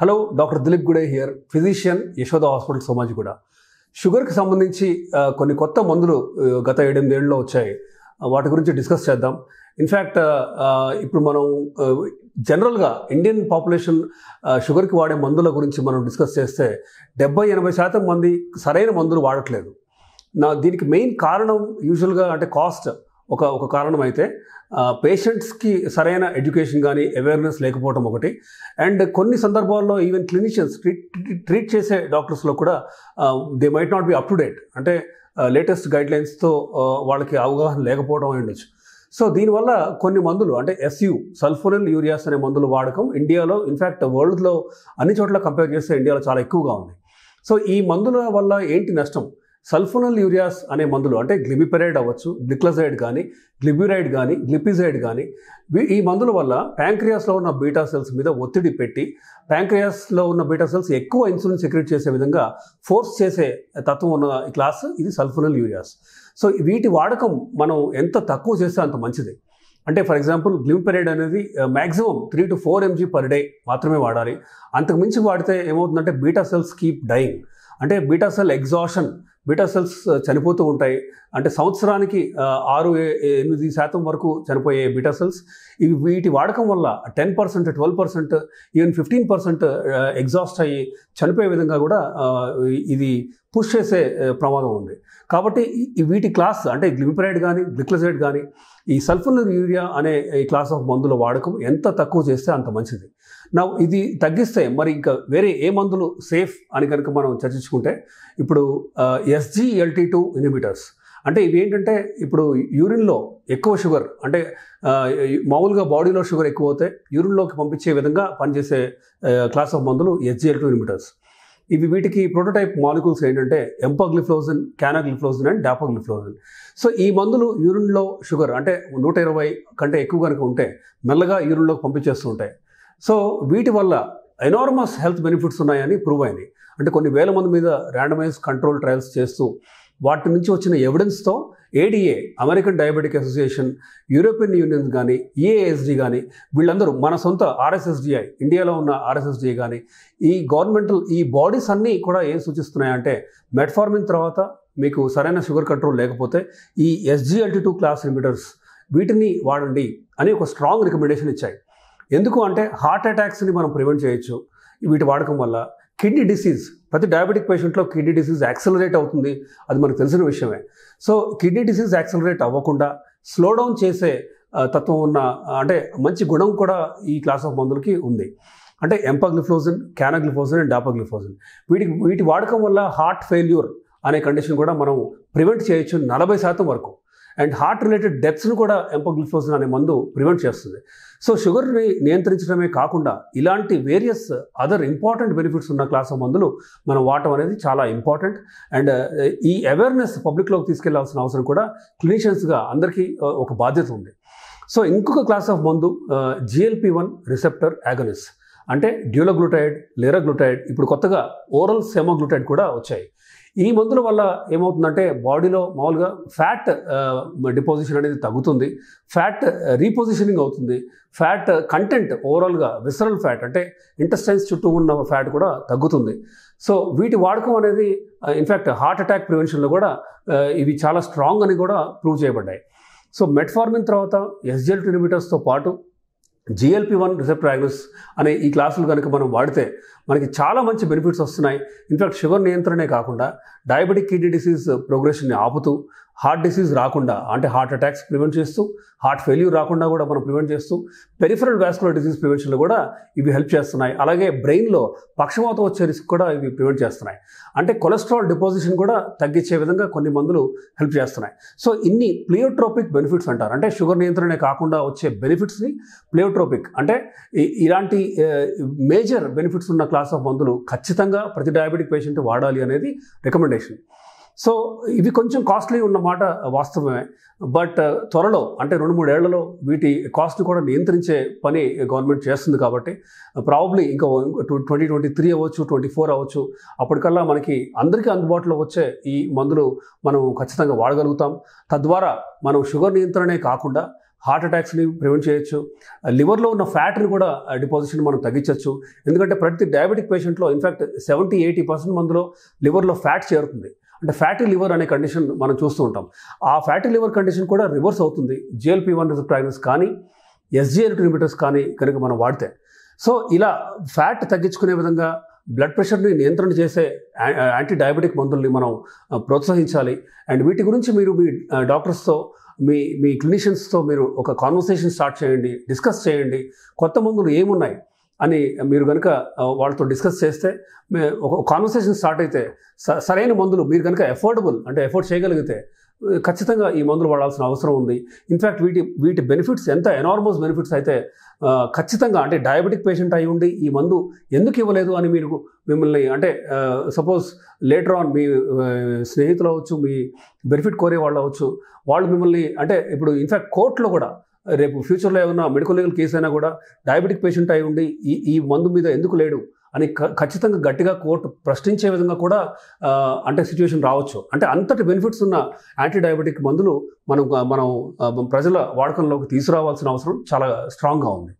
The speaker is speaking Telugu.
Hello doctor Dilip Gude here physician Yashoda hospital Somajiguda షుగర్కి సంబంధించి కొన్ని కొత్త మందులు గత గత ఏడెనిమిదేళ్ళలో వచ్చాయి. వాటి గురించి డిస్కస్ చేద్దాం. ఇన్ఫ్యాక్ట్ ఇప్పుడు మనం జనరల్గా ఇండియన్ పాపులేషన్ షుగర్కి వాడే మందుల గురించి మనం డిస్కస్ చేస్తే డెబ్బై ఎనభై శాతం మంది సరైన మందులు వాడట్లేదు. నా దీనికి మెయిన్ కారణం యూజువల్గా అంటే కాస్ట్ ఒక ఒక కారణం అయితే పేషెంట్స్కి సరైన ఎడ్యుకేషన్ కానీ అవేర్నెస్ లేకపోవడం ఒకటి. అండ్ కొన్ని సందర్భాల్లో ఈవెన్ క్లినిషియన్స్ ట్రీట్ ట్రీట్ చేసే డాక్టర్స్లో కూడా they might not be up to date అంటే లేటెస్ట్ గైడ్ లైన్స్తో వాళ్ళకి అవగాహన లేకపోవడం అయి ఉండొచ్చు. సో దీనివల్ల కొన్ని మందులు అంటే ఎస్యు సల్ఫోనిల్ యూరియాస్ అనే మందులు వాడకం ఇండియాలో ఇన్ఫ్యాక్ట్ వరల్డ్లో అన్ని చోట్ల కంపేర్ చేస్తే ఇండియాలో చాలా ఎక్కువగా ఉంది. సో ఈ మందుల వల్ల ఏంటి నష్టం? సల్ఫోనల్ యూరియాస్ అనే మందులు అంటే గ్లిమిపెరైడ్ అవ్వచ్చు గ్లిక్లజైడ్ కానీ గ్లిబ్యురైడ్ కానీ గ్లిపిజైడ్ కానీ ఈ మందుల వల్ల ప్యాంక్రియాస్లో ఉన్న బీటా సెల్స్ మీద ఒత్తిడి పెట్టి ప్యాంక్రియాస్లో ఉన్న బీటా సెల్స్ ఎక్కువ ఇన్సులిన్ సెక్రెట్ చేసే విధంగా ఫోర్స్ చేసే తత్వం ఉన్న క్లాస్ ఇది సల్ఫోనల్ యూరియాస్. సో వీటి వాడకం మనం ఎంత తక్కువ చేస్తే అంత మంచిది. అంటే ఫర్ ఎగ్జాంపుల్ గ్లిమిపెరైడ్ అనేది maximum three to four mg per day మాత్రమే వాడాలి. అంతకు మించి వాడితే ఏమవుతుందంటే బీటా సెల్స్ కీప్ డైయింగ్. అంటే beta cell exhaustion beta cells చనిపోతూ ఉంటాయి. అంటే సంవత్సరానికి ఆరు ఎనిమిది శాతం వరకు చనిపోయే బీటా సెల్స్. ఇవి వీటి వాడకం వల్ల ten percent twelve percent even fifteen percent exhaust అయ్యి చనిపోయే విధంగా కూడా ఇది పుష్ చేసే ప్రమాదం ఉంది. కాబట్టి వీటి క్లాస్ అంటే గ్లిమిపరైడ్ కానీ గ్లిక్లజైడ్ కానీ ఈ సల్ఫర్ యూరియా అనే ఈ క్లాస్ ఆఫ్ మందుల వాడకం ఎంత తక్కువ చేస్తే అంత మంచిది. నా ఇది తగ్గిస్తే మరి ఇంకా వేరే ఏ మందులు సేఫ్ అని కనుక మనం చర్చించుకుంటే ఇప్పుడు ఎస్జిఎల్టీ టూ ఇన్హిబిటర్స్ అంటే ఇవి ఏంటంటే ఇప్పుడు యూరిన్లో ఎక్కువ షుగర్ అంటే మామూలుగా బాడీలో షుగర్ ఎక్కువ అవుతే యూరిన్లోకి పంపించే విధంగా పనిచేసే క్లాస్ ఆఫ్ మందులు ఎస్జిఎల్ టూ ఇనిబిటర్స్ ఇవి వీటికి ప్రోటోటైప్ మాలిక్యూల్స్ ఏంటంటే ఎంపాగ్లిఫ్లోజన్ క్యానాగ్లిఫ్లోజన్ అండ్ డాపాగ్లిఫ్లోజన్ సో ఈ మందులు యూరిన్లో షుగర్ అంటే నూట ఇరవై కంటే ఎక్కువ కనుక ఉంటే మెల్లగా యూరిన్లోకి పంపించేస్తూ ఉంటాయి. సో వీటి వల్ల ఎనార్మస్ హెల్త్ బెనిఫిట్స్ ఉన్నాయని ప్రూవ్ అయింది అంటే కొన్ని వేల మంది మీద ర్యాండమైజ్ కంట్రోల్ ట్రయల్స్ చేస్తూ వాటి నుంచి వచ్చిన ఎవిడెన్స్తో ADA American diabetic association European union కానీ ఏఎస్డి కానీ వీళ్ళందరూ మన సొంత ఆర్ఎస్ఎస్డిఐ ఇండియాలో ఉన్న ఆర్ఎస్ఎస్డిఐ కానీ ఈ గవర్నమెంటల్ ఈ బాడీస్ అన్నీ కూడా ఏం సూచిస్తున్నాయంటే మెట్ఫార్మిన్ తర్వాత మీకు సరైన షుగర్ కంట్రోల్ లేకపోతే ఈ ఎస్జిఎల్టీ టూ క్లాస్ లిమిటర్స్ వీటిని వాడండి అని ఒక స్ట్రాంగ్ రికమెండేషన్ ఇచ్చాయి. ఎందుకు అంటే హార్ట్ అటాక్స్ని మనం ప్రివెంట్ చేయొచ్చు. వీటి వాడకం వల్ల కిడ్నీ డిసీజ్ ప్రతి డయాబెటిక్ పేషెంట్లో కిడ్నీ డిసీజ్ యాక్సలరేట్ అవుతుంది. అది మనకు తెలిసిన విషయమే. సో కిడ్నీ డిసీజ్ యాక్సలరేట్ అవ్వకుండా స్లో డౌన్ చేసే తత్వం ఉన్న అంటే మంచి గుణం కూడా ఈ క్లాస్ ఆఫ్ మందులకి ఉంది. అంటే ఎంపాగ్లిఫ్లోజన్ క్యానాగ్లిఫోజన్ అండ్ డాపాగ్లిఫోజన్ వీటికి వీటి వాడకం వల్ల హార్ట్ ఫెయిల్యూర్ అనే కండిషన్ కూడా మనం ప్రివెంట్ చేయొచ్చు నలభై శాతం వరకు. అండ్ హార్ట్ రిలేటెడ్ డెత్స్ను కూడా ఎంపోగ్లిఫోజన్ అనే మందు ప్రివెంట్ చేస్తుంది. సో షుగర్ని నియంత్రించడమే కాకుండా ఇలాంటి వేరియస్ అదర్ ఇంపార్టెంట్ బెనిఫిట్స్ ఉన్న క్లాస్ ఆఫ్ మందులు మనం వాడటం అనేది చాలా ఇంపార్టెంట్. అండ్ ఈ అవేర్నెస్ పబ్లిక్లోకి తీసుకెళ్ళాల్సిన అవసరం కూడా క్లినిషియన్స్గా అందరికీ ఒక బాధ్యత ఉంది. సో ఇంకొక క్లాస్ ఆఫ్ మందు జిఎల్పి వన్ రిసెప్టర్ యాగనిస్ అంటే డ్యూలగ్లూటైడ్ లిరగ్లూటైడ్ ఇప్పుడు కొత్తగా ఓరల్ సెమోగ్లూటైడ్ కూడా వచ్చాయి. ఈ మందుల వల్ల ఏమవుతుందంటే బాడీలో మామూలుగా ఫ్యాట్ డిపోజిషన్ అనేది తగ్గుతుంది. ఫ్యాట్ రీపొజిషనింగ్ అవుతుంది. ఫ్యాట్ కంటెంట్ ఓవరాల్గా విసరల్ ఫ్యాట్ అంటే ఇంటెస్టైన్స్ చుట్టూ ఉన్న ఫ్యాట్ కూడా తగ్గుతుంది. సో వీటి వాడకం అనేది ఇన్ఫ్యాక్ట్ హార్ట్ అటాక్ ప్రివెన్షన్లో కూడా ఇవి చాలా స్ట్రాంగ్ అని కూడా ప్రూవ్ చేయబడ్డాయి. సో మెట్ఫార్మిన్ తర్వాత ఎస్జిఎల్ టూ పాటు జిఎల్పి వన్ రిసెప్టర్ యాగ్నస్ అనే ఈ క్లాసులు కనుక మనం వాడితే మనకి చాలా మంచి బెనిఫిట్స్ వస్తున్నాయి. ఇన్ఫాక్ట్ షుగర్ నియంత్రణే కాకుండా డయాబెటిక్ కిడ్నీ డిసీజ్ ప్రోగ్రెషన్ని ఆపుతూ హార్ట్ డిసీజ్ రాకుండా అంటే హార్ట్ అటాక్స్ ప్రివెంట్ చేస్తూ హార్ట్ ఫెయిల్యూర్ రాకుండా కూడా మనం ప్రివెంట్ చేస్తూ పెరిఫరల్ వాస్కులర్ డిసీజ్ ప్రివెన్షన్లో కూడా ఇవి హెల్ప్ చేస్తున్నాయి. అలాగే బ్రెయిన్లో పక్షవాతం వచ్చే రిస్క్ కూడా ఇవి ప్రివెంట్ చేస్తున్నాయి. అంటే కొలెస్ట్రాల్ డిపాజిషన్ కూడా తగ్గించే విధంగా కొన్ని మందులు హెల్ప్ చేస్తున్నాయి. సో ఇన్ని ప్లియోట్రోపిక్ బెనిఫిట్స్ అంటారు. అంటే షుగర్ నియంత్రణే కాకుండా వచ్చే బెనిఫిట్స్ని ప్లియోట్రోపిక్. అంటే ఇలాంటి మేజర్ బెనిఫిట్స్ ఉన్న క్లాస్ ఆఫ్ మందులు ఖచ్చితంగా ప్రతి డయాబెటిక్ పేషెంట్ వాడాలి అనేది రికమెండేషన్. సో ఇవి కొంచెం కాస్ట్లీ ఉన్నమాట వాస్తవమే. బట్ uh, త్వరలో అంటే రెండు మూడేళ్ళలో వీటి కాస్ట్ని కూడా నియంత్రించే పని గవర్నమెంట్ చేస్తుంది కాబట్టి uh, ప్రాబ్లీ ఇంకా ట్వంటీ ట్వంటీ త్రీ అవ్వచ్చు ట్వంటీ ఫోర్ అవ్వచ్చు. అప్పటికల్లా మనకి అందరికీ అందుబాటులో వచ్చే ఈ మందులు మనం ఖచ్చితంగా వాడగలుగుతాం. తద్వారా మనం షుగర్ నియంత్రణే కాకుండా హార్ట్ అటాక్స్ని ప్రివెంట్ చేయొచ్చు. లివర్లో ఉన్న ఫ్యాట్ని కూడా uh, డిపాజిషన్ మనం తగ్గించవచ్చు ఎందుకంటే ప్రతి diabetic పేషెంట్లో in fact seventy eighty percent మందిలో లివర్లో ఫ్యాట్ చేరుతుంది. అంటే ఫ్యాటీ లివర్ అనే కండిషన్ మనం చూస్తూ ఉంటాం. ఆ ఫ్యాటీ లివర్ కండిషన్ కూడా రివర్స్ అవుతుంది. జిఎల్పి వన్ రిసెప్టాగ్నస్ కానీ ఎస్జిఎల్ ఇన్హిబిటర్స్ కానీ కనుక మనం వాడితే. సో ఇలా ఫ్యాట్ తగ్గించుకునే విధంగా బ్లడ్ ప్రెషర్ని నియంత్రణ చేసే యాంటీ డయాబెటిక్ మందుల్ని మనం ప్రోత్సహించాలి. అండ్ వీటి గురించి మీరు మీ డాక్టర్స్తో మీ మీ క్లినిషియన్స్తో మీరు ఒక కాన్వర్సేషన్ స్టార్ట్ చేయండి డిస్కస్ చేయండి. కొత్త మందులు ఏమున్నాయి? అని మీరు కనుక వాళ్ళతో డిస్కస్ చేస్తే ఒక కాన్వర్సేషన్ స్టార్ట్ అయితే స- సరైన మందులు మీరు కనుక ఎఫోర్డబుల్ అంటే ఎఫోర్డ్ చేయగలిగితే ఖచ్చితంగా ఈ మందులు వాడాల్సిన అవసరం ఉంది. ఇన్ఫ్యాక్ట్ వీటి వీటి బెనిఫిట్స్ ఎంత ఎనార్మస్ బెనిఫిట్స్ అయితే ఖచ్చితంగా అంటే డయాబెటిక్ పేషెంట్ అయి ఉండి ఈ మందు ఎందుకు ఇవ్వలేదు అని మీరు మిమ్మల్ని అంటే సపోజ్ లేటర్ ఆన్ మీ స్నేహితులు అవ్వచ్చు మీ బెనిఫిట్ కోరే వాళ్ళు అవ్వచ్చు వాళ్ళు మిమ్మల్ని అంటే ఇప్పుడు ఇన్ఫ్యాక్ట్ కోర్టులో కూడా రేపు ఫ్యూచర్లో ఏమైనా మెడికల్ లీగల్ కేసు అయినా కూడా డయాబెటిక్ పేషెంట్ అయి ఉండి ఈ ఈ మందు మీద ఎందుకు లేడు అని ఖచ్చితంగా గట్టిగా కోర్టు ప్రశ్నించే విధంగా కూడా అంటే సిచ్యువేషన్ రావచ్చు. అంటే అంతటి బెనిఫిట్స్ ఉన్న యాంటీ డయాబెటిక్ మందులు మనం మనం ప్రజల వాడకంలోకి తీసుకురావాల్సిన అవసరం చాలా స్ట్రాంగ్గా ఉంది.